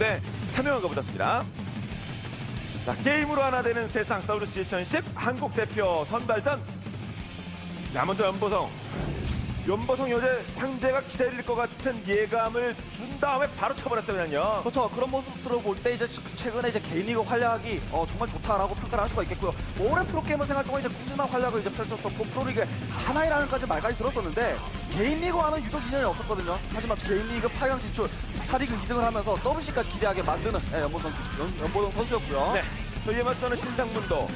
가운데 참여가 붙었습니다. 자, 게임으로 하나 되는 세상 WC 2010 한국 대표 선발전 남원도 연보성 연보성 요새 상대가 기다릴 것 같은 예감을 준 다음에 바로 쳐버렸어요 그냥요. 그렇죠. 그런 모습들을 볼때 이제 최근에 이제 개인 리그 활약이 어, 정말 좋다라고 평가를 할 수가 있겠고요. 뭐 오랜 프로게이머 생활 동안 이제 꾸준한 활약을 이제 펼쳤었고 프로리그 하나이라는까지 말까지 들었었는데 개인 리그와는 유독 인연이 없었거든요. 하지만 개인 리그 8강 진출, 스타리그 2승을 하면서 WC까지 기대하게 만드는 예, 연보 선수, 연, 연보동 선수였고요. 네. 저희에 맞서는 신상문도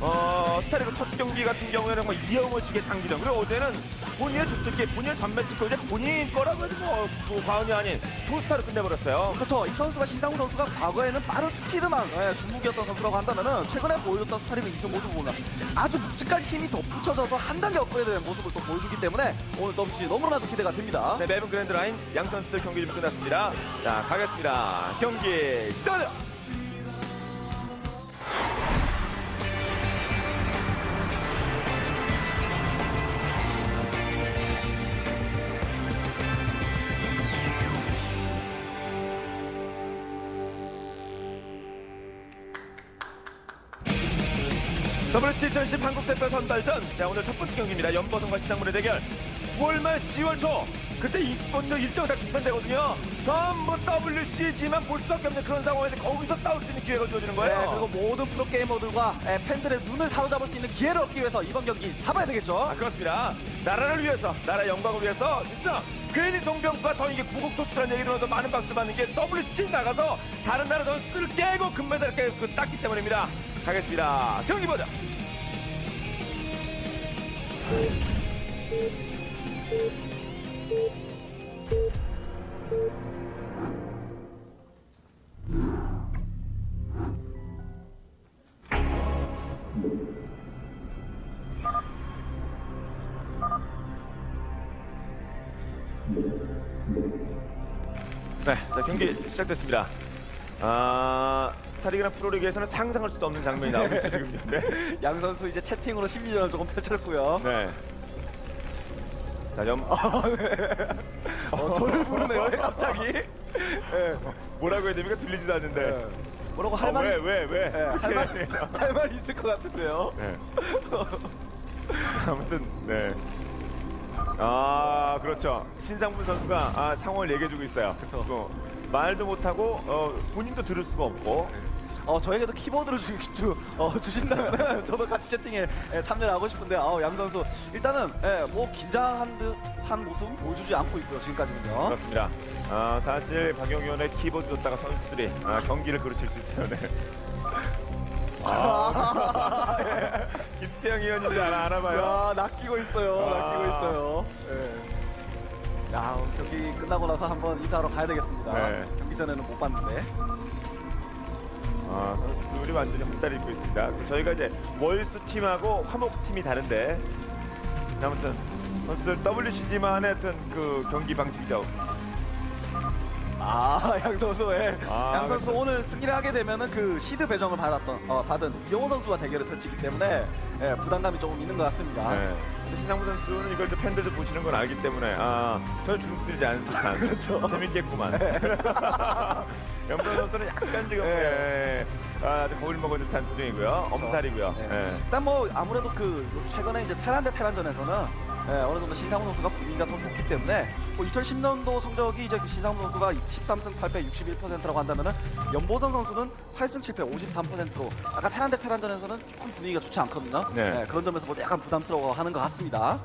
어, 스타리그 첫 경기 같은 경우에는 뭐 이영호 씨의 장기전 그리고 어제는 본인의 주특기 본인의 찍고 이제 본인 거라고 해도 뭐, 뭐 과언이 아닌 투스타로 끝내버렸어요. 그렇죠. 이 선수가 신상훈 선수가 과거에는 빠른 스피드만 예, 중국이었던 선수라고 한다면은 최근에 보여줬던 스타리그 2승 모습을 보면 아주 묵직한 힘이 덧붙여져서 한 단계 업그레이드된 모습을 또 보여주기 때문에 오늘 WC 너무나도 기대가 됩니다. 네, 매번 그랜드라인 양 선수 경기 좀 끝났습니다. 자, 가겠습니다. 경기 시작! 2010 한국대표 선발전. 자, 오늘 첫 번째 경기입니다. 연보성과 시상문의 대결. 9월 말 10월 초. 그때 e스포츠 일정 다 기판되거든요. 전부 WC지만 볼 수밖에 없는 그런 상황에서 거기서 싸울 수 있는 기회가 주어지는 네, 거예요. 그리고 모든 프로게이머들과 예, 팬들의 눈을 사로잡을 수 있는 기회를 얻기 위해서 이번 경기 잡아야 되겠죠. 아, 그렇습니다. 나라를 위해서, 나라 영광을 위해서, 진짜 괜히 동병과 더 이게 구국토스라는 얘기 들어서 많은 박수 받는 게 WC 나가서 다른 나라 선수들을 깨고 금메달을 깨고 그 땄기 때문입니다. 가겠습니다. 경기 보자. 네, 자, 경기 시작됐습니다. 아, 스타리그나 프로리그에서는 상상할 수도 없는 장면이 나오고 있죠, 지금. 네. 양 선수 이제 채팅으로 심리전을 조금 펼쳤고요. 네. 자, 염, 어, 저를 부르네요, 갑자기. 예, 뭐라고 해야 됩니까? 들리지도 않는데. 예. 뭐라고 할 아, 말이 왜, 왜, 왜? 예, 할 말, 할 말이 있을 것 같은데요. 네. 아무튼 네. 아 그렇죠. 신상문 선수가 아, 상황을 얘기해주고 있어요. 그렇죠. 말도 못하고 어, 본인도 들을 수가 없고. 어, 저에게도 키보드를 주, 주, 어, 주신다면 저도 같이 채팅에 예, 참여를 하고 싶은데 어, 양 선수 일단은 예, 뭐 긴장한 듯한 모습은 보여주지 않고 있고요 지금까지는요. 그렇습니다. 아, 사실 박영현의 키보드 줬다가 선수들이 아, 경기를 그르칠 수 있어요. 네. 아, 김태형 의원인지 알아, 알아봐요. 야, 낚이고 있어요. 아. 낚이고 있어요. 예. 야, 오늘 경기 끝나고 나서 한번 인사하러 가야 되겠습니다. 네. 경기 전에는 못 봤는데. 아, 선수들이 완전히 헛다리 입고 있습니다. 저희가 이제 월수 팀하고 화목 팀이 다른데 아무튼 선수들 WCG만의 어떤 그 경기 방식이죠. 아, 양 선수, 예. 아, 양 선수 그렇죠. 오늘 승리를 하게 되면은 그 시드 배정을 받았던, 어, 받은 용호 선수와 대결을 펼치기 때문에 예, 부담감이 조금 있는 것 같습니다. 네. 신상무 선수는 이걸 또 팬들도 보시는 건 알기 때문에 아 전혀 주눅들지 않은 듯한 그렇죠. 재밌겠구만. 염선 선수는 약간 지금 네. 예, 아, 거울 먹은 듯한 표정이고요. 엄살이고요. 네. 예. 일단 뭐 아무래도 그 최근에 이제 테란 대 테란전에서는 예, 어느 정도 신상훈 선수가 분위기가 더 좋기 때문에 뭐 2010년도 성적이 이제 그 신상훈 선수가 13승 8패 61%라고 한다면은 연보성 선수는 8승 7패 53%로 아까 테란 대 테란전에서는 조금 분위기가 좋지 않거든요. 네. 예, 그런 점에서 뭐 약간 부담스러워하는 것 같습니다.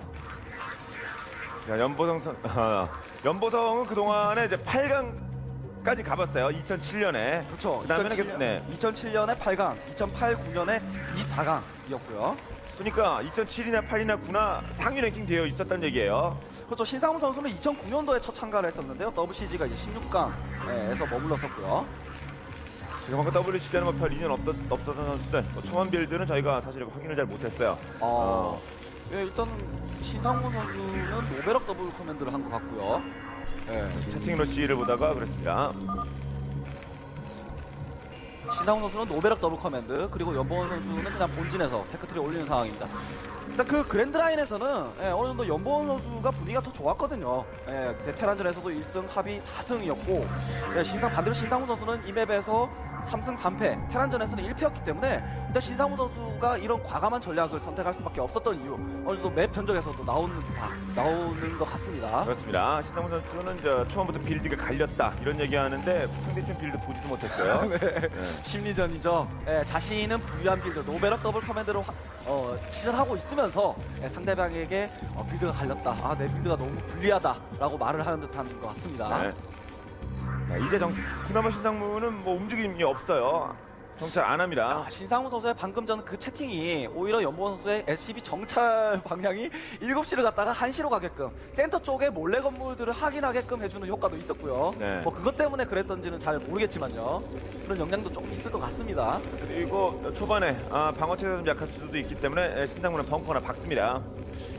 자, 연보성 선, 아, 연보성은 그 동안에 이제 8강까지 가봤어요. 2007년에. 그렇죠. 그다음에는 2007년, 그- 네. 2007년에 8강, 2008, 9년에 24강이었고요. 그러니까 2007이나 8이나 9나 상위 랭킹 되어 있었단 얘기예요. 그렇죠. 신상문 선수는 2009년도에 첫 참가를 했었는데요. WCG가 이제 16강에서 머물렀었고요. 그만큼 WCG는 뭐 별 인연 없었, 없었던 선수들, 뭐 처음 build는 저희가 사실 확인을 잘 못했어요. 어, 예, 일단 신상문 선수는 no barrack double command를 한 것 같고요. 예. 채팅으로 지휘를 보다가 그랬습니다. 신상문 선수는 no barrack double command 그리고 염보성 선수는 그냥 본진에서 tech tree 올리는 상황입니다. 일단 그 그랜드라인에서는 예, 어느 정도 염보성 선수가 분위기가 더 좋았거든요. 예, 테란전에서도 1승 합이 4승이었고 예, 신상 반대로 신상문 선수는 이 map에서 3승 3패 테란전에서는 1패였기 때문에 일단 신상문 선수가 이런 과감한 전략을 선택할 수밖에 없었던 이유 어느 정도 map 전적에서도 나오는 바, 나오는 것 같습니다. 그렇습니다. 신상문 선수는 저 처음부터 build가 갈렸다 이런 얘기하는데 상대팀 build 보지도 못했어요. 네. 심리전이죠. 예, 자신은 부유한 build, no barrack double command로 화- 어, 시전하고 있으면서 예, 상대방에게 어, build가 갈렸다. 아, 내 build가 너무 불리하다라고 말을 하는 듯한 것 같습니다. 네. 자, 이제 정, 그나마 신상문은 뭐 움직임이 없어요. 정찰 안 합니다. 아, 신상문 선수의 방금 전 그 채팅이 오히려 염보성 선수의 SCV 정찰 방향이 7시를 갔다가 1시로 가게끔 센터 쪽에 몰래 건물들을 확인하게끔 해주는 효과도 있었고요. 네. 뭐 그것 때문에 그랬던지는 잘 모르겠지만요. 그런 영향도 좀 있을 것 같습니다. 그리고 초반에 아, 방어체가 좀 약할 수도 있기 때문에 신상문은 벙커나 박습니다.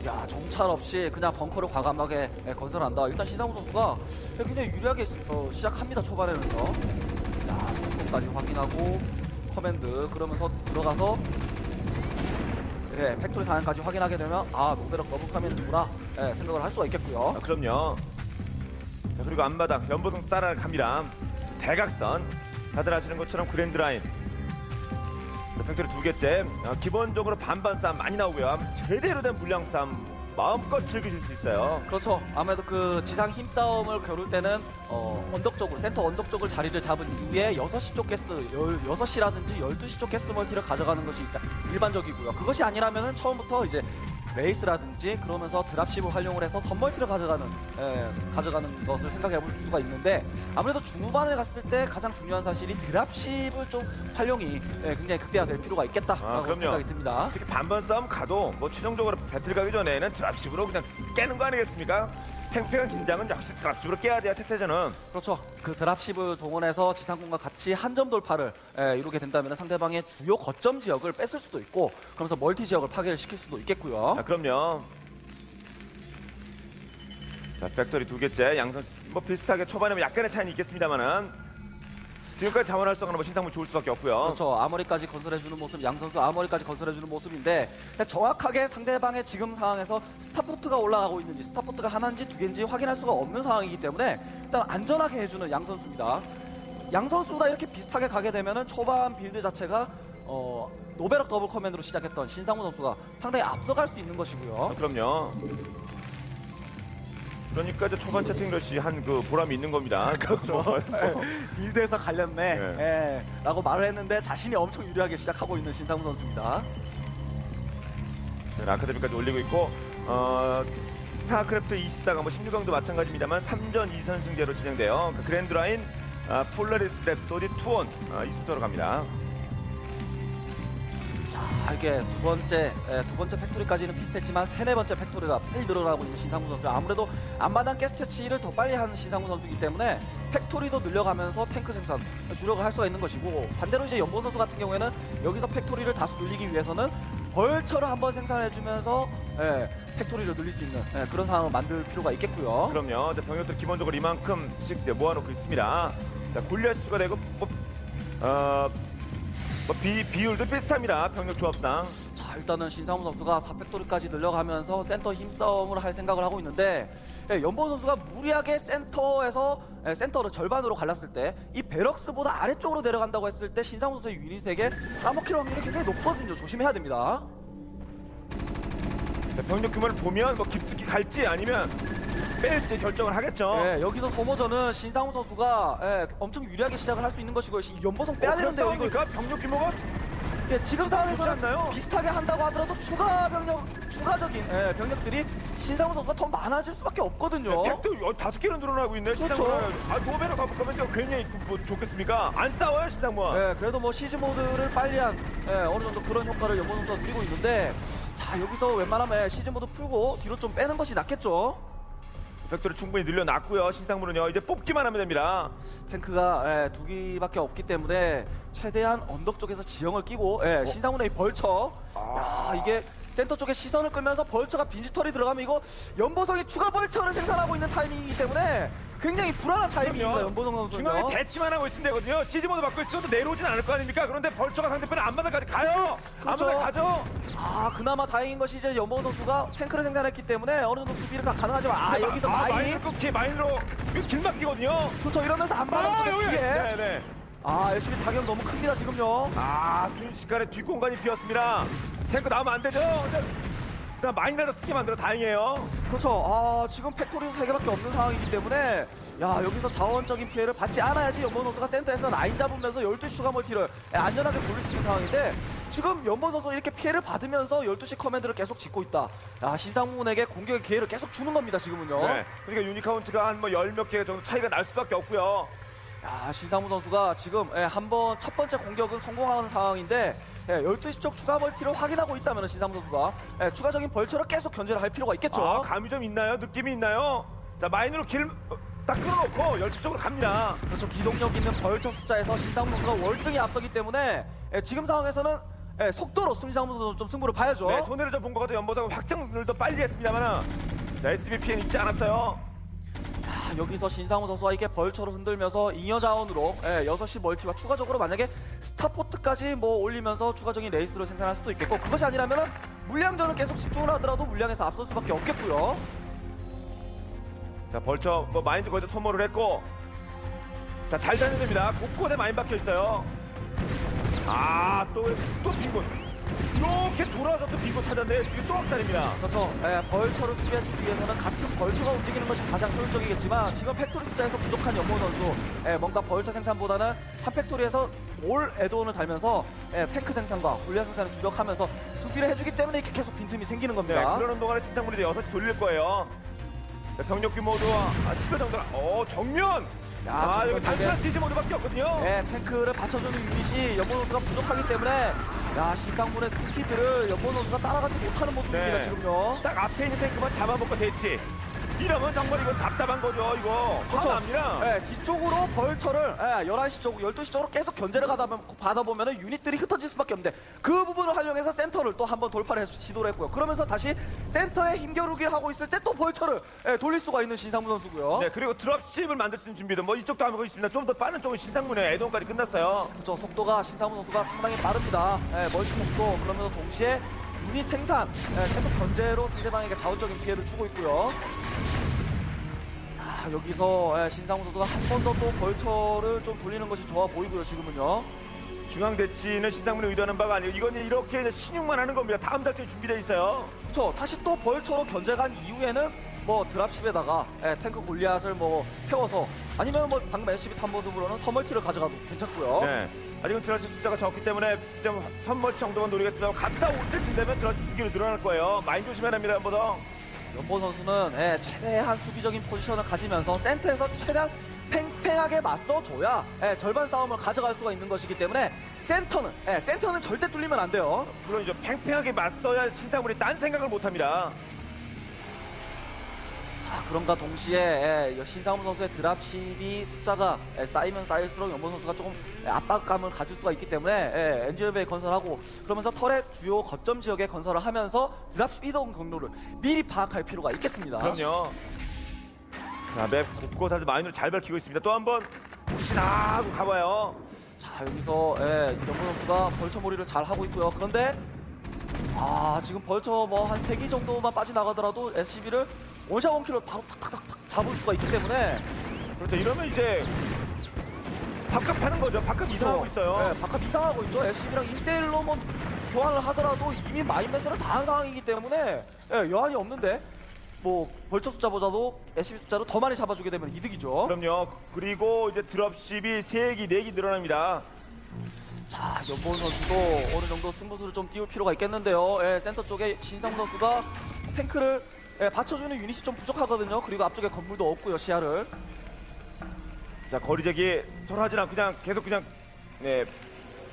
야 정찰 없이 그냥 벙커를 과감하게 예, 건설한다. 일단 신상문 선수가 굉장히 유리하게 어, 시작합니다. 초반에는요. 야 벙커까지 확인하고 command 그러면서 들어가서 예, factory 상황까지 확인하게 되면 아 double command구나 예, 생각을 할 수가 있겠고요. 아, 그럼요. 자, 그리고 앞마당 염보성 따라갑니다. 대각선 다들 아시는 것처럼 그랜드라인. 자, factory 두 개째. 아, 기본적으로 반반 싸움 많이 나오고요. 제대로 된 물량 싸움 마음껏 즐기실 수 있어요. 그렇죠. 아무래도 그 지상 힘싸움을 겨룰 때는 어, 언덕 쪽으로 센터 언덕 쪽을 자리를 잡은 이후에 6시 쪽 가스, 6시라든지 12시 쪽 가스 멀티를 가져가는 것이 일단 일반적이고요. 그것이 아니라면은 처음부터 이제 wraith라든지 그러면서 dropship을 활용을 해서 선멀티를 가져가는 예, 가져가는 것을 생각해 볼 수가 있는데 아무래도 중후반에 갔을 때 가장 중요한 사실이 dropship을 좀 활용이 예, 굉장히 극대화될 필요가 있겠다라고 아, 그럼요. 생각이 듭니다. 특히 반반 싸움 가도 뭐 최종적으로 배틀 가기 전에는 dropship으로 그냥 깨는 거 아니겠습니까? 팽팽한 긴장은 역시 dropship으로 깨야 돼요, 태태전은. 그렇죠. 그 dropship을 동원해서 지상군과 같이 한 점 돌파를 예, 이루게 된다면 상대방의 주요 거점 지역을 뺏을 수도 있고 그러면서 멀티 지역을 파괴를 시킬 수도 있겠고요. 자, 그럼요. 자, factory 두 개째 양 선수 뭐 비슷하게 초반에 뭐 약간의 차이는 있겠습니다만은 지금까지 자원 활성화는 뭐 신상문 좋을 수밖에 없고요. 그렇죠. armory까지 건설해주는 모습, 양 선수 armory까지 건설해주는 모습인데 정확하게 상대방의 지금 상황에서 starport가 올라가고 있는지 starport가 하나인지 두 개인지 확인할 수가 없는 상황이기 때문에 일단 안전하게 해주는 양 선수입니다. 양 선수가 이렇게 비슷하게 가게 되면은 초반 build 자체가 어, no barrack double command로 시작했던 신상문 선수가 상당히 앞서갈 수 있는 것이고요. 아, 그럼요. 그러니까 이제 초반 채팅 러시 한 그 보람이 있는 겁니다. 그렇죠. build에서 갈렸네. 네. 예, 라고 말을 했는데 자신이 엄청 유리하게 시작하고 있는 신상문 선수입니다. 아카데미까지 올리고 있고 어, 스타크래프트 24강 뭐 16강도 마찬가지입니다만 3전 2선승제로 진행돼요. 그 그랜드라인 아, 폴라리스 랩소디 투온 아, 이 순서로 갑니다. 자, 이게 두 번째, 예, 두 번째 factory까지는 비슷했지만 세네 번째 factory가 빨리 늘어나고 있는 신상문 선수. 아무래도 앞마당 채취를 더 빨리 하는 신상문 선수이기 때문에 factory도 늘려가면서 탱크 생산 주력을 할 수가 있는 것이고 반대로 이제 염보성 선수 같은 경우에는 여기서 factory를 다수 늘리기 위해서는 vulture를 한번 생산해주면서 예, factory를 늘릴 수 있는 예, 그런 상황을 만들 필요가 있겠고요. 그럼요. 이제 병력들 기본적으로 이만큼씩 모아놓고 있습니다. 자, 골리앗 수가 되고 뭐, 어, 뭐 비, 비율도 비슷합니다. 병력 조합상. 자 일단은 신상문 선수가 4factory까지 늘려가면서 센터 힘싸움을 할 생각을 하고 있는데 예, 염보성 선수가 무리하게 센터에서 예, 센터를 절반으로 갈랐을 때 이 barracks보다 아래쪽으로 내려간다고 했을 때 신상문 선수의 unit에게 까먹힐 확률이 굉장히 높거든요 조심해야 됩니다 자, 병력 규모를 보면 뭐 깊숙이 갈지 아니면 뺄지 결정을 하겠죠. 예, 여기서 소모전은 신상문 선수가 예, 엄청 유리하게 시작을 할 수 있는 것이고 시- 염보성 빼야 어, 되는데요 이거 병력 규모가 예, 지금 상황에서는 않나요? 비슷하게 한다고 하더라도 추가 병력 추가적인 예, 병력들이 신상문 선수가 더 많아질 수밖에 없거든요 팩도 어, 다섯 개는 늘어나고 있네. 그렇죠. 신상문은. 아 노베로 가면 괜히 뭐 좋겠습니까? 안 싸워요 신상문. 예, 그래도 뭐 siege mode를 빨리 한 예, 어느 정도 그런 효과를 염보성 선수가 누리고 있는데 자 여기서 웬만하면 siege mode 풀고 뒤로 좀 빼는 것이 낫겠죠. factory 충분히 늘려놨고요. 신상문은요 이제 뽑기만 하면 됩니다. 탱크가 예, 두 기밖에 없기 때문에 최대한 언덕 쪽에서 지형을 끼고 예, 신상문의 이 vulture 아. 야 이게 센터 쪽에 시선을 끌면서 vulture가 빈집털이 들어가면 이거 염보성이 추가 vulture를 생산하고 있는 타이밍이기 때문에 굉장히 불안한 타이밍입니다. 염보성 선수는요. 중앙에 대치만 하고 있으면 되거든요. siege mode 받고 있어도 내려오진 않을 거 아닙니까? 그런데 vulture가 상대편의 앞마당까지 가요. 그렇죠. 앞마당 가죠. 아 그나마 다행인 것이 이제 염보성 선수가 탱크를 생산했기 때문에 어느 정도 수비가 가능하지만 아 여기서 아, mine mine으로 끊기 mine으로 이거 길 막히거든요. 그렇죠 이러면서 안마당 아, 쪽에 여기. 네네. 아 열심히 타격 너무 큽니다 지금요. 아 순식간에 뒷공간이 비었습니다. 탱크 나오면 안 되죠. 근데 일단 mine이라도 쓰게 만들어 다행이에요. 그렇죠. 아, 지금 factory도 세 개밖에 없는 상황이기 때문에 야 여기서 자원적인 피해를 받지 않아야지 염보성 선수가 센터에서 라인 잡으면서 12시 추가 멀티를 안전하게 돌릴 수 있는 상황인데 지금 염보성 선수는 이렇게 피해를 받으면서 12시 command를 계속 짓고 있다. 야 신상문에게 공격의 기회를 계속 주는 겁니다 지금은요. 네. 그러니까 unit count가 한 뭐 열 몇 개 정도 차이가 날 수밖에 없고요. 야 신상문 선수가 지금 예, 한번 첫 번째 공격은 성공하는 상황인데 예, 12시 쪽 추가 멀티를 확인하고 있다면 신상문 선수가 예, 추가적인 벌처를 계속 견제를 할 필요가 있겠죠. 아, 감이 좀 있나요? 느낌이 있나요? 자 마인으로 길딱 끊어놓고 열두 쪽으로 갑니다. 그렇죠. 기동력 있는 벌처 숫자에서 신상문 선수가 월등히 앞서기 때문에 예, 지금 상황에서는 예, 속도로 신상문 선수 좀 승부를 봐야죠. 네, 손해를 좀 본 것 같아요. 연보상 더 빨리 했습니다만 자, SBP는 있지 않았어요. 아, 여기서 신상문 선수가 이게 벌처로 흔들면서 잉여 자원으로 예, 6시 멀티와 추가적으로 만약에 starport까지 뭐 올리면서 추가적인 wraith를 생산할 수도 있겠고 그것이 아니라면 물량전을 계속 집중을 하더라도 물량에서 앞설 수밖에 없겠고요. 자 vulture 뭐 mine도 거기다 소모를 했고 자 잘 다녀야 됩니다. 곳곳에 mine 박혀 있어요. 아또또 빈곳 이렇게 돌아서 또 빈곳 찾았네. 지금 또 확산입니다. 그렇죠. 예, vulture를 수비하기 위해서는 같은 vulture가 움직이는 것이 가장 효율적이겠지만 지금 factory 숫자에서 부족한 염보성 선수 예, 뭔가 vulture 생산보다는 3factory에서 all add-on을 달면서 예, 탱크 생산과 훈련 생산을 주력하면서 수비를 해주기 때문에 이렇게 계속 빈틈이 생기는 네, 겁니다. 그러는 동안에 신상문이 6시 돌릴 거예요. 자, 병력 규모도 아, 10여 정도. 어 정면. 야, 아 정면 여기 단순한 되게- siege mode밖에 없거든요. 예, 탱크를 받쳐주는 유닛이 염보성 선수가 부족하기 때문에 야 신상문의 스피드를 염보성 선수가 따라가지 못하는 모습입니다 네. 지금요. 딱 앞에 있는 탱크만 잡아먹고 대치. 이러면 정말 이건 답답한 거죠. 이거 그렇죠. 화납니다. 예, 뒤쪽으로 vulture를 예, 11시 쪽, 12시 쪽으로 계속 견제를 가다 보면, 받아 보면 유닛들이 흩어질 수밖에 없는데 그 부분을 활용해서 센터를 또 한번 돌파를 해서 시도를 했고요. 그러면서 다시 센터에 힘겨루기를 하고 있을 때 또 vulture를 예, 돌릴 수가 있는 신상문 선수고요. 네, 그리고 dropship을 만들 수 있는 준비도 뭐 이쪽도 하고 있습니다. 좀 더 빠른 쪽은 신상문의 add-on까지 끝났어요. 그렇죠. 속도가 신상문 선수가 상당히 빠릅니다. 예, 멀티 속도 그러면서 동시에 유닛 생산 예, 계속 견제로 상대방에게 자원적인 피해를 주고 있고요. 아, 여기서 예, 신상문 선수가 한 번 더 또 벌처를 좀 돌리는 것이 좋아 보이고요. 지금은요. 중앙 대치는 신상문이 의도하는 바가 아니고 이건 이렇게 이제 신용만 하는 겁니다. 다음 달에 준비되어 있어요. 그렇죠. 다시 또 벌처로 견제간 이후에는 뭐 드랍십에다가 예, 탱크 골리앗을 뭐 태워서 아니면 뭐 방금 SCB 탄 모습으로는 서멀티를 가져가도 괜찮고요. 네. 아직은 드랍십 숫자가 적기 때문에 좀 선멀 정도만 노리겠습니다. 갔다 올 때쯤 되면 드랍십 두 개로 늘어날 거예요. 많이 조심해야 합니다, 한번더 연보 선수는 예, 최대한 수비적인 포지션을 가지면서 센터에서 최대한 팽팽하게 맞서줘야 예, 절반 싸움을 가져갈 수가 있는 것이기 때문에 센터는 예, 센터는 절대 뚫리면 안 돼요. 물론 이제 팽팽하게 맞서야 신상문이 딴 생각을 못 합니다. 자, 그런가 동시에 예, 신상훈 선수의 드랍십이 숫자가 예, 쌓이면 쌓일수록 연보 선수가 조금 예, 압박감을 가질 수가 있기 때문에 예, 엔지니어베이 건설하고 그러면서 털의 주요 거점 지역에 건설을 하면서 드랍십 이동 경로를 미리 파악할 필요가 있겠습니다. 그럼요. 자, 맵 곳곳 아주 마인으로 잘 밝히고 있습니다. 또 한번 혹시나 하고 가봐요. 자 여기서 예, 연보 선수가 벌처몰이를 잘 하고 있고요. 그런데 아 지금 벌처 뭐한세기 정도만 빠져나가더라도 SCB를 원샷 원킬로 바로 탁탁탁탁 잡을 수가 있기 때문에 그렇죠. 이러면 이제 바깥 파는 거죠. 바깥 이상하고 있어요. 예, 바깥 이상하고 있죠. SCB랑 1대1로 뭐 교환을 하더라도 이미 마인 매스를 다 한 상황이기 때문에 예, 여한이 없는데 뭐 벌처 숫자보다도 SCB 숫자로 더 많이 잡아주게 되면 이득이죠. 그럼요. 그리고 이제 드랍십이 3기, 4기 늘어납니다. 자, 연보은 선수도 어느 정도 승부수를 좀 띄울 필요가 있겠는데요. 예, 센터 쪽에 신상 선수가 탱크를 예, 받쳐주는 유닛이 좀 부족하거든요. 그리고 앞쪽에 건물도 없고요, 시야를. 자, 거리제기 서로 하진 않고 그냥 계속 그냥 네,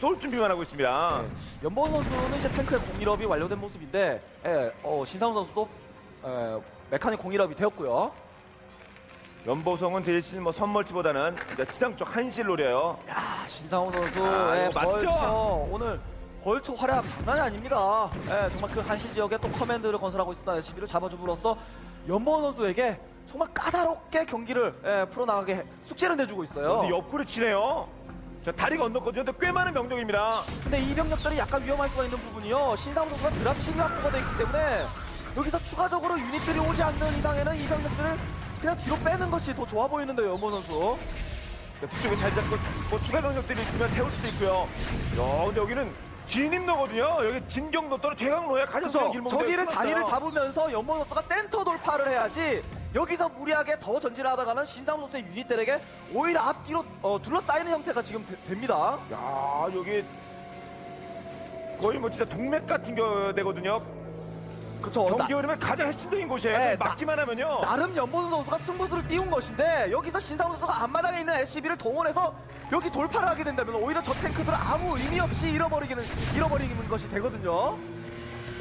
쏠 준비만 하고 있습니다. 예, 연보은 선수는 이제 탱크의 공일업이 완료된 모습인데, 예, 어, 신상 선수도 예, 메카닉 공일업이 되었고요. 연보성은 대신 뭐 선멀티보다는 이제 지상 쪽 한실 노려요. 야, 신상호 선수, 아, 예, 이거 맞죠? 오늘 벌초 활약 장난이 아닙니다. 예, 정말 그 한신 지역에 또 커맨드를 건설하고 있었던 SCB를 잡아줌으로써 연보원 선수에게 정말 까다롭게 경기를 예, 풀어나가게 해- 숙제를 내주고 있어요. 근데 옆구리 치네요. 자, 다리가 건넜거든요. 근데 꽤 많은 병력입니다. 근데 이 병력들이 약간 위험할 수가 있는 부분이요. 신상 선수가 드랍십이 확보가 돼 있기 때문에 여기서 추가적으로 유닛들이 오지 않는 이상에는 이 병력들을 그냥 뒤로 빼는 것이 더 좋아 보이는데요, 연보 선수. 자, 뒤쪽에 잘 잡고 뭐 추가 병력들이 있으면 태울 수도 있고요. 야, 근데 여기는 진입로거든요. 여기 진경로 또는 대강로야 가장 그렇죠. 길목. 저기를 자리를 잡으면서 연보 선수가 센터 돌파를 해야지 여기서 무리하게 더 전진을 하다가는 신상 선수의 유닛들에게 오히려 앞뒤로 어, 둘러싸이는 형태가 지금 되- 됩니다. 야, 여기 거의 뭐 진짜 동맥 같은 겨 되거든요. 그렇죠. 경기 흐름의 가장 핵심적인 곳이에요. 네, 나- 막기만 하면요. 나름 연보선 선수가 승부수를 띄운 것인데 여기서 신상 선수가 앞마당에 있는 SCB를 동원해서 여기 돌파를 하게 된다면 오히려 저 탱크들을 아무 의미 없이 잃어버리기는 잃어버리는 것이 되거든요.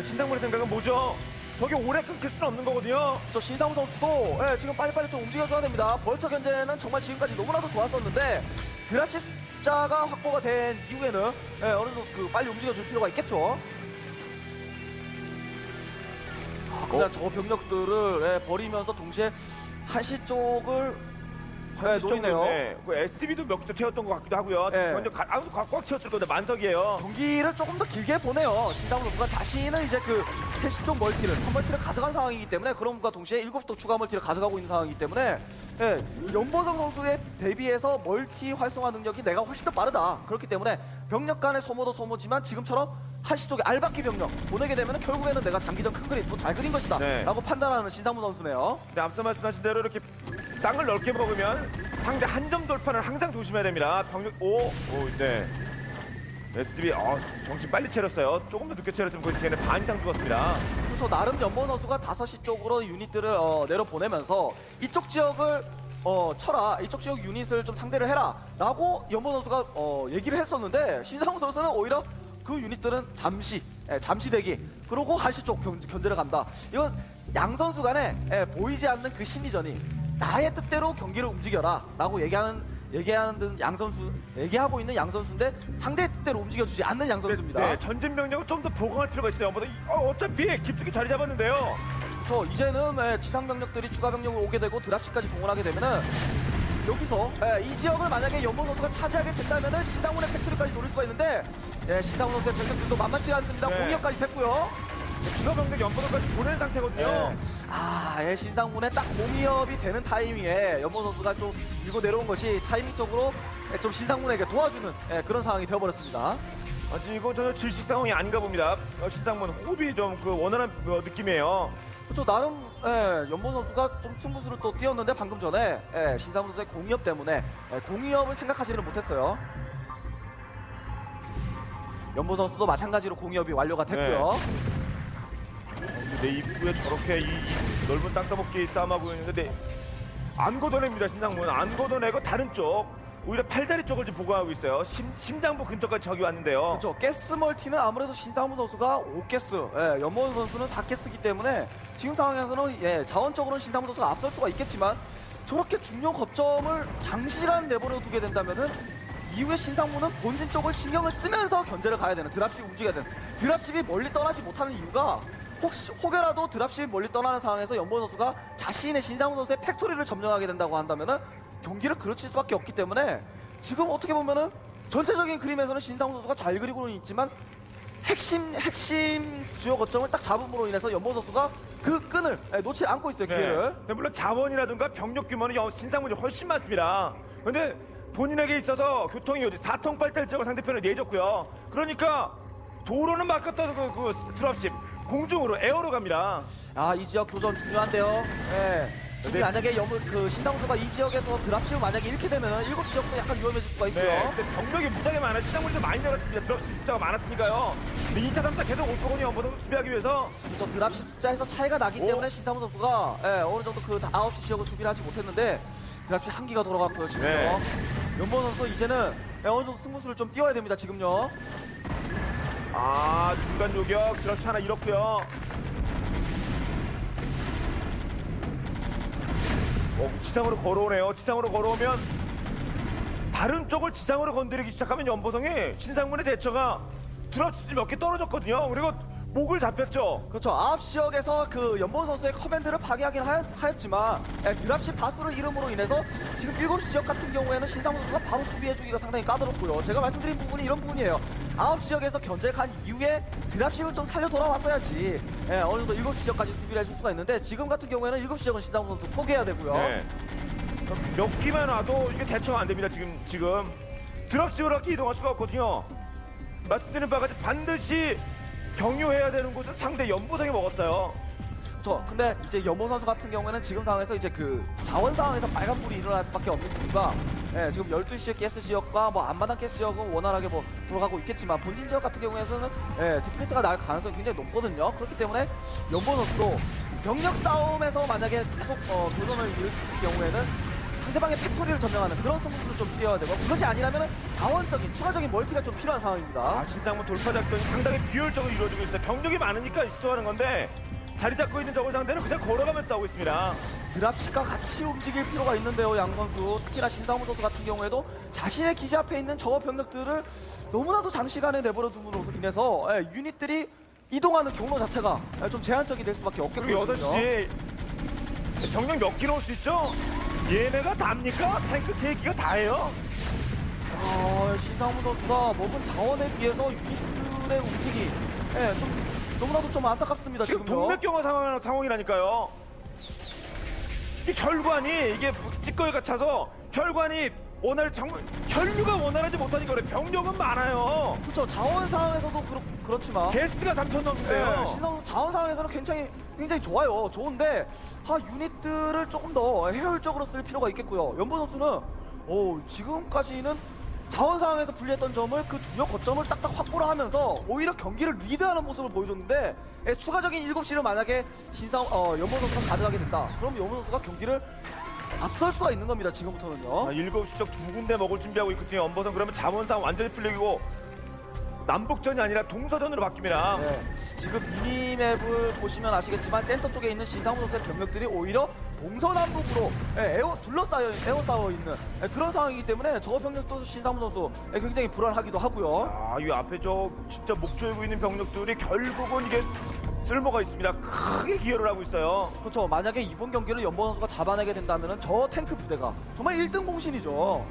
신상문의 생각은 뭐죠? 저게 오래 끊길 수는 없는 거거든요. 저 신상우 선수도 예, 지금 빨리빨리 좀 움직여줘야 됩니다. 벌처 견제는 정말 지금까지 너무나도 좋았었는데 드랍십 숫자가 확보가 된 이후에는 예, 어느 정도 그 빨리 움직여줄 필요가 있겠죠. 그냥 저 병력들을 예, 버리면서 동시에 한시 쪽을 예, 노리네요. 네, 그 SCV도 몇 개도 태웠던 것 같기도 하고요. 네. 먼저 가, 아무도 꽉, 꽉 채웠을 건데 만석이에요. 경기를 조금 더 길게 보내요. 신상문 선수가 자신은 이제 그 캐시 쪽 멀티를, 한 멀티를 가져간 상황이기 때문에 그럼과 동시에 일곱 시도 추가 멀티를 가져가고 있는 상황이기 때문에 예, 염보성 선수에 대비해서 멀티 활성화 능력이 내가 훨씬 더 빠르다. 그렇기 때문에 병력 간의 소모도 소모지만 지금처럼 한시 쪽에 알박기 병력 보내게 되면 결국에는 내가 장기전 큰 그림 더 잘 그린 것이다. 네. 라고 판단하는 신상문 선수네요. 근데 앞서 말씀하신 대로 이렇게 땅을 넓게 먹으면 상대 한 점 돌파는 항상 조심해야 됩니다. 병력 오, 오, 네. SB, 어, 정신 빨리 차렸어요. 조금 더 늦게 차렸으면 거의 걔네 반 이상 죽었습니다. 그래서 나름 연보 선수가 5시 쪽으로 유닛들을 어, 내려 보내면서 이쪽 지역을 어, 쳐라 이쪽 지역 유닛을 좀 상대를 해라 라고 연보 선수가 어, 얘기를 했었는데 신상훈 선수는 오히려 그 유닛들은 잠시 예, 잠시 대기 그리고 한시 쪽 견, 견제를 간다 이건 양 선수 간에 예, 보이지 않는 그 심리전이 나의 뜻대로 경기를 움직여라 라고 얘기하는 얘기하는 듯 양 선수 얘기하고 있는 양 선수인데 상대의 뜻대로 움직여주지 않는 양 선수입니다. 네, 전진 병력을 좀 더 보강할 필요가 있어요. 뭐, 어, 어차피 깊숙이 자리 잡았는데요. 그렇죠. 이제는 예, 지상 병력들이 추가 병력을 오게 되고 dropship까지 동원하게 되면은 여기서 예, 이 지역을 만약에 염보성 선수가 차지하게 된다면은 신상문의 factory까지 노릴 수가 있는데 예, 신상문 선수의 병력들도 만만치 않습니다. 네. 공격까지 됐고요. 추가 병력 연보도까지 보낸 상태거든요. 네. 아, 예, 신상훈의 딱 공이업이 되는 타이밍에 연봉 선수가 좀 밀고 내려온 것이 타이밍적으로 예, 좀 신상훈에게 도와주는 예, 그런 상황이 되어버렸습니다. 아직 이거 전혀 질식 상황이 아닌가 봅니다. 어, 신상문 호흡이 좀 그 원활한 어, 느낌이에요. 그렇죠. 나름 예, 연보 선수가 좀 승부수를 또 띄웠는데 방금 전에 예, 신상훈 선수의 공이업 때문에 예, 공이업을 생각하지는 못했어요. 연보 선수도 마찬가지로 공이업이 완료가 됐고요. 근데 내 입구에 저렇게 이, 이 넓은 땅따먹기 싸움하고 있는데 안 걷어냅니다 신상문 안 걷어내고 다른 쪽 오히려 팔다리 쪽을 좀 보강하고 있어요 심, 심장부 근처까지 적이 왔는데요 그렇죠. 가스 멀티는 아무래도 신상훈 선수가 5가스, 예, 연보 선수는 4가스기 때문에 지금 상황에서는 예, 자원적으로는 신상훈 선수가 앞설 수가 있겠지만 저렇게 중요 거점을 장시간 내버려 두게 된다면은 이후에 신상문은 본진 쪽을 신경을 쓰면서 견제를 가야 되는 dropship 움직여야 되는 dropship이 멀리 떠나지 못하는 이유가 혹시 혹여라도 dropship이 멀리 떠나는 상황에서 염보성 선수가 자신의 신상문 선수의 factory를 점령하게 된다고 한다면은 경기를 그르칠 수밖에 없기 때문에 지금 어떻게 보면은 전체적인 그림에서는 신상문 선수가 잘 그리고는 있지만 핵심 핵심 주요 거점을 딱 잡음으로 인해서 염보성 선수가 그 끈을 예, 놓지 않고 있어요 네. 기회를. 근데 물론 자원이라든가 병력 규모는 여- 신상문이 훨씬 많습니다 근데 본인에게 있어서 교통이 어디 사통팔달 지역 상대편을 내줬고요 그러니까 도로는 막았던 그, 그 드랍십 공중으로 에어로 갑니다 아, 이 지역 교전 중요한데요. 예. 네. 만약에 염을 그 신상수가 이 지역에서 드랍십을 만약에 잃게 되면은 일곱 지역도 약간 위험해질 수가 있고요. 네, 근데 병력이 무지하게 많아요. 좀 많이 내렸습니다. 드랍십 숫자가 많았으니까요. 근데 2타, 3타 계속 올 거거든요. 연보도 수비하기 위해서. 저 드랍십 숫자에서 차이가 나기 오. 때문에 신상수 선수가 예, 어느 정도 그 9시 지역을 수비를 하지 못했는데 드랍십 한기가 돌아갔고요, 지금요. 네. 연보 선수 이제는 예, 어느 정도 승부수를 좀 띄워야 됩니다, 지금요. 아, 중간 요격. 드랍십 하나 잃었고요. 어, 지상으로 걸어오네요. 지상으로 걸어오면 다른 쪽을 지상으로 건드리기 시작하면 연보성이 신상문의 대처가 드랍십이 몇개 떨어졌거든요. 그리고 목을 잡혔죠. 그렇죠. 9시 지역에서 그 연보 선수의 커맨드를 파괴하긴 하였, 하였지만 예, 드랍십 다수를 잃음으로 인해서 지금 7시 지역 같은 경우에는 신상 선수가 바로 수비해주기가 상당히 까다롭고요. 제가 말씀드린 부분이 이런 부분이에요. 9시 지역에서 견제한 이후에 드랍십을 좀 살려 돌아왔어야지 예, 어느 정도 7시 지역까지 수비를 해줄 수가 있는데 지금 같은 경우에는 7시 지역은 신상 선수 포기해야 되고요. 네. 몇 기만 와도 이게 대처가 안 됩니다. 지금 지금 드랍십을 할게 이동할 수가 없거든요. 말씀드린 바와 같이 반드시 경유해야 되는 곳은 상대 연보성이 먹었어요. 저 근데 이제 염보성 선수 같은 경우에는 지금 상황에서 이제 그 자원 상황에서 빨간불이 일어날 수밖에 없는 이유가 예, 지금 12시의 가스 지역과 뭐 앞마당 가스 지역은 원활하게 뭐 돌아가고 있겠지만 본진 지역 같은 경우에는 예, deplete가 날 가능성이 굉장히 높거든요. 그렇기 때문에 염보성 선수도 병력 싸움에서 만약에 계속 어, 도전을 일으킬 경우에는 상대방의 factory를 점령하는 그런 승부를 좀 필요해야 되고 그것이 아니라면 자원적인 추가적인 멀티가 좀 필요한 상황입니다. 아, 신상문 돌파 작전이 상당히 비효율적으로 이루어지고 있어요. 병력이 많으니까 시도하는 건데 자리 잡고 있는 적을 상대는 그냥 걸어가면서 싸우고 있습니다. 드랍식과 같이 움직일 필요가 있는데요, 양 선수. 특히나 신상무 선수 같은 경우에도 자신의 기지 앞에 있는 저 병력들을 너무나도 장시간에 내버려 둠으로 인해서 예, 유닛들이 이동하는 경로 자체가 예, 좀 제한적이 될 수밖에 그리고 없겠거든요. 6시에 병력 몇 킬로 올 수 있죠? 얘네가 답니까? 탱크 3기가 다예요? 아, 신상무 선수가 먹은 자원에 비해서 유닛들의 움직이 예, 좀 너무나도 좀 안타깝습니다, 지금 지금요. 동맥경화 상황, 상황이라니까요. 이게 결관이 이게 찌꺼기가 차서 결관이 원활 정 혈류가 원활하지 못하니까 그래 병력은 많아요. 그렇죠. 자원 상황에서도 그렇, 그렇지만 게스가 3천 네, 넘는데요. 신성 자원 상황에서는 굉장히 굉장히 좋아요. 좋은데 아 유닛들을 조금 더 효율적으로 쓸 필요가 있겠고요. 연보 선수는 오 지금까지는 자원 상황에서 불리했던 점을 그 주력 거점을 딱딱 확보를 하면서 오히려 경기를 리드하는 모습을 보여줬는데 예, 추가적인 7시를 만약에 신상 어, 연보 선수가 가져가게 된다. 그럼 연보 선수가 경기를 앞설 수가 있는 겁니다. 지금부터는요. 아, 일곱 시적 두 군데 먹을 준비하고 있거든요. 연보선 그러면 자원상 완전히 풀리고 남북전이 아니라 동서전으로 바뀝니다. 네, 지금 미니맵을 보시면 아시겠지만 센터 쪽에 있는 신상무 선수의 병력들이 오히려 동서남북으로 예, 에워 둘러싸여 에워싸여 있는 예, 그런 상황이기 때문에 저 병력도 신상문 선수 예, 굉장히 불안하기도 하고요. 아, 이 앞에 저 진짜 목 조이고 있는 병력들이 결국은 이게 쓸모가 있습니다. 크게 기여를 하고 있어요. 그렇죠. 만약에 이번 경기를 염보성 선수가 잡아내게 된다면 저 탱크 부대가 정말 1등 공신이죠.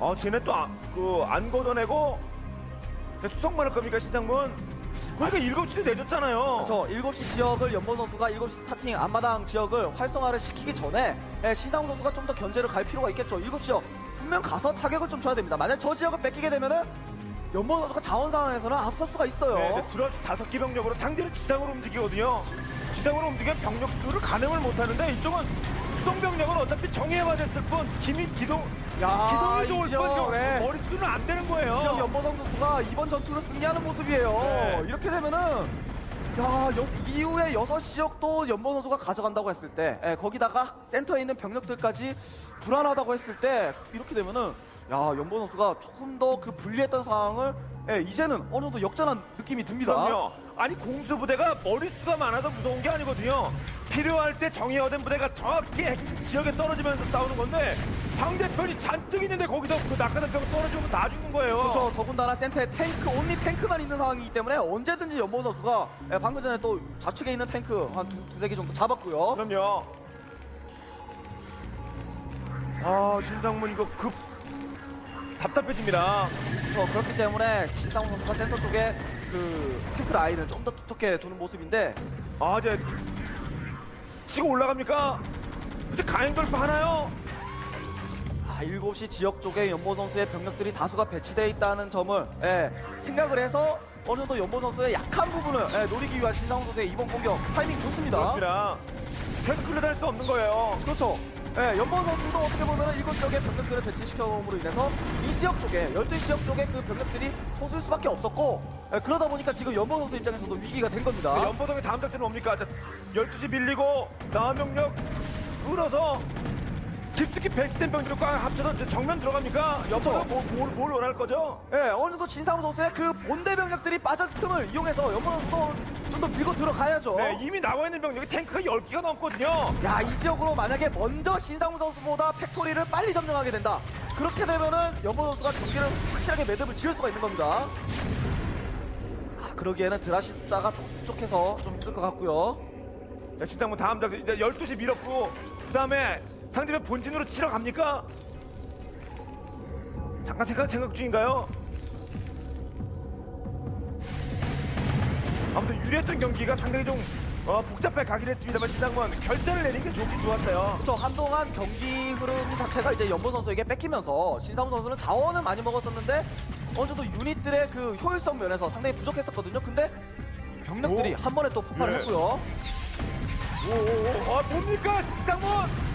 아, 쟤네 또그안 걷어내고 수성만 할 겁니까 신상문? 그러니까 일곱 시도 내줬잖아요. 저 7시 지역을 염보성 선수가 7시 starting 앞마당 지역을 활성화를 시키기 전에 예, 신상무 선수가 좀 더 견제를 갈 필요가 있겠죠. 7시 지역 분명 가서 타격을 좀 줘야 됩니다. 만약 저 지역을 뺏기게 되면은 연보 선수가 자원 상황에서는 앞설 수가 있어요. 네, 근데 들어 다섯 개 병력으로 상대는 지상으로 움직이거든요. 지상으로 움직이면 병력 수를 가늠을 못하는데 이쪽은 수송 병력은 어차피 정의에 맞았을 뿐 기미 기동 야, 기동이 좋을 이 지역, 뿐 네. 머리 수는 안 되는 거예요. 지역 연보성 선수가 이번 전투를 승리하는 모습이에요. 네. 이렇게 되면은 야 여, 이후에 6지역도 연보 선수가 가져간다고 했을 때 예, 거기다가 센터에 있는 병력들까지 불안하다고 했을 때 이렇게 되면은 야 연보 선수가 조금 더 그 불리했던 상황을 예, 이제는 어느 정도 역전한 느낌이 듭니다. 그럼요. 아니 공수 부대가 머릿수가 많아서 무서운 게 아니거든요. 필요할 때 정예화된 부대가 정확히 핵심 지역에 떨어지면서 싸우는 건데 상대편이 잔뜩 있는데 거기서 그 낙하산 병 떨어지면 다 죽는 거예요. 그렇죠. 더군다나 센터에 탱크, 온리 탱크만 있는 상황이기 때문에 언제든지 연보 선수가 예, 방금 전에 또 좌측에 있는 탱크 한 두, 두세 개 정도 잡았고요. 그럼요. 아 신상문 이거 급 답답해집니다. 그렇죠. 그렇기 때문에 신상훈 선수가 센터 쪽에 그 탱크 라인을 좀 더 두텁게 두는 모습인데 아 이제 치고 올라갑니까? 이제 가행 돌파 하나요? 아, 7시 지역 쪽에 연보 선수의 병력들이 다수가 배치되어 있다는 점을 예, 생각을 해서 어느 정도 연보 선수의 약한 부분을 예, 노리기 위한 신상훈 선수의 이번 공격 타이밍 좋습니다. 그렇습니다. 계속 끌려다닐 수 없는 거예요. 그렇죠. 예, 연보 선수도 어떻게 보면 이곳 지역에 병력들을 배치시켜옴으로 인해서 이 지역 쪽에 12시 지역 쪽에 그 병력들이 소수일 수밖에 없었고 예, 그러다 보니까 지금 연보 선수 입장에서도 위기가 된 겁니다. 그 연보성의 다음 작전은 뭡니까? 자, 12시 밀리고 다음 병력 끌어서 깊숙이 배치된 꽉 합쳐서 정면 들어갑니까? 옆으로 뭐, 뭘, 뭘 원할 거죠? 예, 어느 정도 진상훈 선수의 그 본대 병력들이 빠진 틈을 이용해서 연보 선수도 좀더 밀고 들어가야죠. 네, 이미 나와 있는 병력이 탱크가 10기가 넘거든요. 야, 이 지역으로 만약에 먼저 신상문 선수보다 factory를 빨리 점령하게 된다. 그렇게 되면은 염보성 선수가 경기를 확실하게 매듭을 지을 수가 있는 겁니다. 그러기에는 dropship 숫자가 좀 부족해서 좀 힘들 것 같고요. 자, 신상문 다음 장 이제 12시 밀었고 그다음에 상대편 본진으로 치러 갑니까? 잠깐 생각 생각 중인가요? 아무튼 유리했던 경기가 상당히 좀 어, 복잡하게 가긴 했습니다만 신상문 결단을 내린 게 좋긴 좋았어요. 그래서 한동안 경기 흐름 자체가 이제 연보 선수에게 뺏기면서 신상훈 선수는 자원을 많이 먹었었는데 어느 정도 유닛들의 그 효율성 면에서 상당히 부족했었거든요. 근데 병력들이 오. 한 번에 또 폭발을 예. 했고요. 오오오, 아 뭡니까 신상문?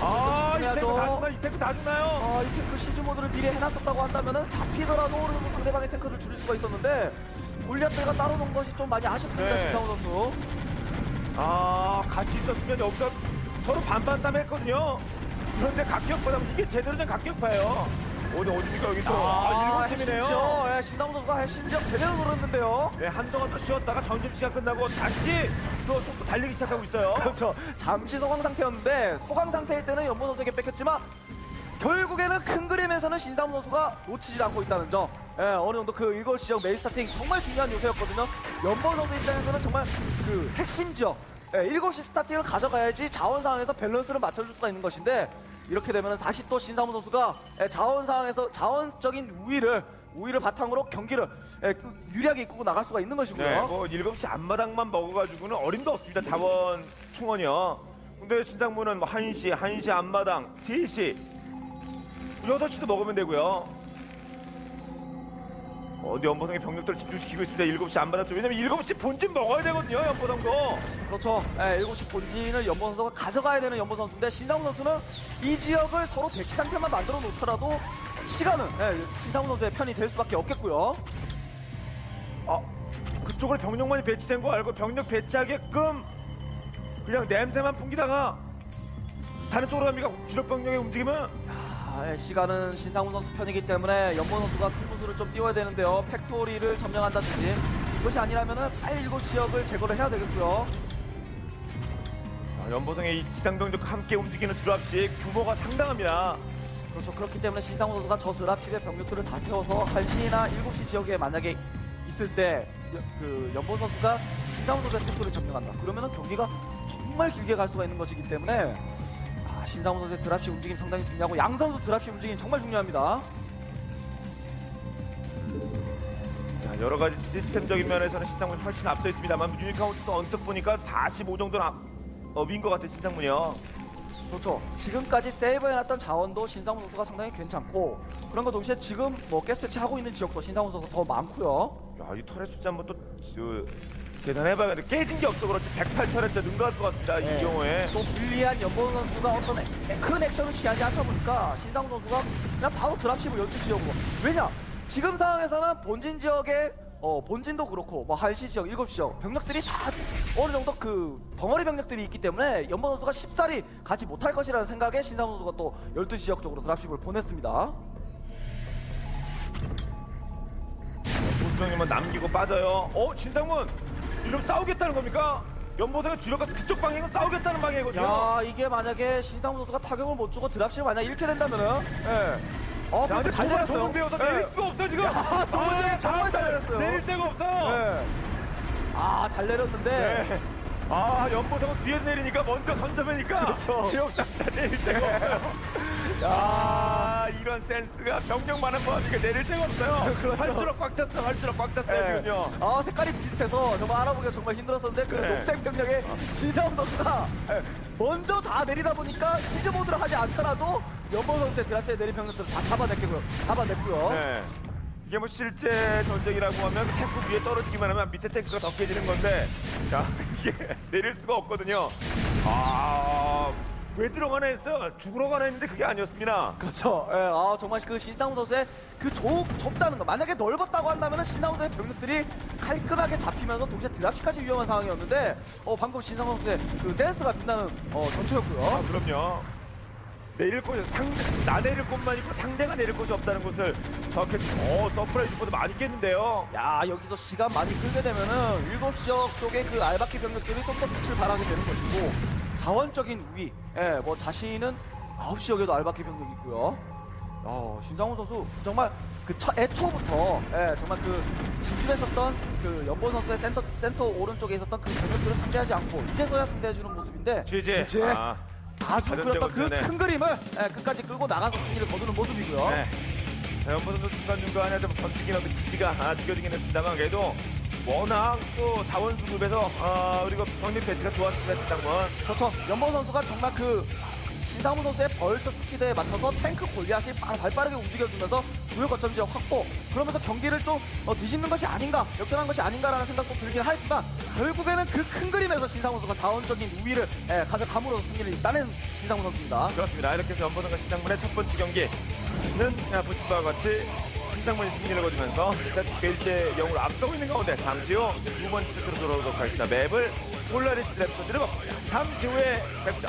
아, 이 탱크 다 죽나? 이 탱크 다 죽나요? 아, 이 탱크 시즈 모드를 미리 해놨었다고 한다면은 잡히더라도 그래도 상대방의 탱크를 줄일 수가 있었는데 골리앗들과 따로 놓은 것이 좀 많이 아쉽습니다. 네. 신상훈 선수. 아 같이 있었으면 여기서 서로 반반 싸움 했거든요 그런데 각격보다 이게 제대로 된 각격파예요 어디 어디니까 여기 또 아, 일본 팀이네요 심지어, 예, 신상훈 선수가 심지어 제대로 노렸는데요. 네, 한동안 또 쉬었다가 점심 시간 끝나고 다시 또 속도 달리기 시작하고 있어요 그렇죠. 잠시 소강 상태였는데 소강 상태일 때는 연보 선수에게 뺏겼지만 결국에는 큰 그림에서는 신상훈 선수가 놓치지 않고 있다는 점. 예, 어느 정도 그 일곱 지역 메인 starting 정말 중요한 요소였거든요. 염보성 선수 입장에서는 정말 그 핵심 지역. 예, 일곱 시 starting을 가져가야지 자원 상황에서 밸런스를 맞춰줄 수가 있는 것인데 이렇게 되면 다시 또 신상문 선수가 예, 자원 상황에서 자원적인 우위를 우위를 바탕으로 경기를 예, 그 유리하게 이끌고 나갈 수가 있는 것이고요. 네, 뭐 7시 앞마당만 먹어가지고는 어림도 없습니다 자원 충원이요 근데 신상문은 뭐 1시, 1시 앞마당, 3시 8시도 먹으면 되고요 어디 연보성의 병력들을 집중시키고 있습니다 7시 앞마당 쪽 왜냐면 7시 본진 먹어야 되거든요 연보성도 그렇죠. 예, 7시 본진을 연보 선수가 가져가야 되는 연보 선수인데 신상훈 선수는 이 지역을 서로 대치 상태만 만들어 놓더라도 시간은 예, 신상훈 선수의 편이 될 수밖에 없겠고요. 아, 그쪽을 병력만이 배치된 거 알고 병력 배치하게끔 그냥 냄새만 풍기다가 다른 쪽으로 갑니까? 주력 병력의 움직임은 아, 예, 시간은 신상문 선수 편이기 때문에 염보성 선수가 승부수를 좀 띄워야 되는데요. factory를 점령한다든지 이것이 아니라면은 빨리 이곳 지역을 제거를 해야 되겠고요. 아, 염보성의 이 지상병력과 함께 움직이는 dropship 규모가 상당합니다. 그렇죠. 그렇기 때문에 신상문 선수가 저 dropship의 병력들을 다 태워서 1시나 7시 지역에 만약에 있을 때 그 염보성 선수가 신상문 선수의 템포를 점령한다. 그러면은 경기가 정말 길게 갈 수가 있는 것이기 때문에 아, 신상문 선수의 dropship 움직임 상당히 중요하고 양 선수 dropship 움직임 정말 중요합니다. 자, 여러 가지 시스템적인 면에서는 신상문이 훨씬 앞서 있습니다만 unit count 언뜻 보니까 45 정도는 앞, 어, 위인 것 같아요, 신상문이요. 그렇죠. 지금까지 세이브해놨던 자원도 신상문 선수가 상당히 괜찮고 그런 거 동시에 지금 뭐 가스 채취하고 있는 지역도 신상문 선수가 더 많고요. 야, 이 turret 숫자 한번 또 저, 계산해봐야겠는데 깨진 게 없어 그렇지 108터렛 진짜 능가할 것 같습니다, 네. 이 경우에. 또 불리한 연보 선수가 어떤 애- 큰 액션을 취하지 않다 보니까 신상훈 선수가 그냥 바로 드랍십을 12시역으로 왜냐 지금 상황에서는 본진 지역에 어 본진도 그렇고 뭐 1시 지역, 7시 지역 병력들이 다 어느 정도 그 덩어리 병력들이 있기 때문에 연보 선수가 쉽사리 가지 못할 것이라는 생각에 신상훈 선수가 또 12시 지역 쪽으로 드랍십을 보냈습니다. 조수정님은 남기고 빠져요. 어, 신상문! 이러면 싸우겠다는 겁니까? 연보성의 주력 가서 그쪽 방향은 싸우겠다는 방향이거든요. 야 이게 만약에 신상훈 선수가 타격을 못 주고 드랍십을 만약 잃게 된다면은 예. 어, 야, 근데 잘 정말 내렸어요. 좁은 데여서 예. 내릴 수가 없어 지금. 야, 좁은 데 아, 정말 잘 내렸어요. 내릴 데가 없어. 예. 아, 잘 내렸는데. 네. 아, 연보성은 뒤에 내리니까 먼저 던져매니까 그렇죠. 지역 상자 내릴 데가 없어요. 야, 이런 센스가 병력 많은 거 하니까 내릴 데가 없어요. 그렇죠. 활주로 꽉 찼어, 활주로 꽉 찼어요 예. 지금요. 아, 색깔이 비슷해서 정말 알아보기가 정말 힘들었었는데 그 네. 녹색 병력의 신상훈 선수가 예, 먼저 다 내리다 보니까 시즈 모드를 하지 않더라도 연보 선수의 드랍시에 내린 병력들을 다 잡아냈고요. 잡아냈고요. 네. 이게 뭐 실제 전쟁이라고 하면 탱크 위에 떨어지기만 하면 밑에 탱크가 더 깨지는 건데 자 이게 내릴 수가 없거든요. 아. 왜 들어가나 했어요. 죽으러 가나 했는데 그게 아니었습니다. 그렇죠. 예, 아, 정말 그 신상훈 선수의 그 좁, 좁다는 거. 만약에 넓었다고 한다면 신상훈 선수의 병력들이 깔끔하게 잡히면서 동시에 dropship까지 위험한 상황이었는데, 어, 방금 신상문 선수의 그 센스가 빛나는 어, 아, 전투였고요. 그럼요. 내릴 곳이 상대, 나 내릴 곳만 있고 상대가 내릴 곳이 없다는 것을 저렇게 어 supply depot도 많이 깼는데요. 야, 여기서 시간 많이 끌게 되면은 일곱 지역 쪽에 그 알박기 병력들이 좀 더 빛을 발하게 되는 것이고, 자원적인 우위, 예, 뭐 자신은 아홉 지역에도 알박기 병력이 있고요. 어, 신상문 선수 정말 그 첫, 애초부터 예, 정말 그 진출했었던 그 염보성 선수의 센터 센터 오른쪽에 있었던 그 병력들을 상대하지 않고 이제서야 상대해주는 모습인데 GG. GG. 아, 아주 그렸던 그 네. 큰 그림을 예, 끝까지 끌고 나가서 승리를 거두는 모습이고요. 네. 자, 염보성도 중간중간에 좀 하고 기지가 아, 느껴지긴 했습니다만 그래도 워낙 또 자원수급에서 아, 그리고 병력 배치가 좋았습니다만 그렇죠. 염보성 선수가 정말 그 신상무 선수의 벌처 스피드에 맞춰서 탱크 골리앗이 빠- 발빠르게 움직여주면서 주요 거점 지역 확보 그러면서 경기를 좀 어, 뒤집는 것이 아닌가 역전한 것이 아닌가라는 생각도 들긴 하지만 결국에는 그 큰 그림에서 신상무 선수가 자원적인 우위를 예, 가져감으로써 승리를 따낸 신상무 선수입니다. 그렇습니다. 이렇게 해서 연보선과 신상문의 첫 번째 경기는 아, 보시과 같이 신상문이 승리를 거두면서 세트 1대 0으로 앞서고 있는 가운데 잠시 후 두 번째 세트로 돌아오도록 하겠습니다. 맵을 폴라리스 겁니다. 잠시 후에 뵙자.